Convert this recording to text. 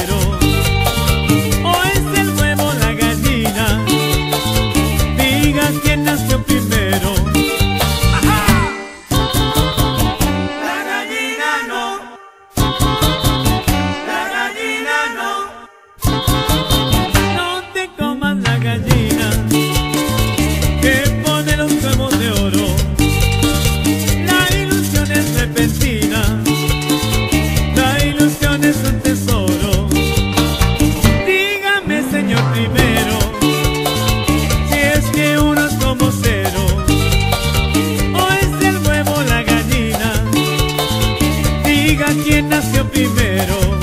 pero diga quién nació primero.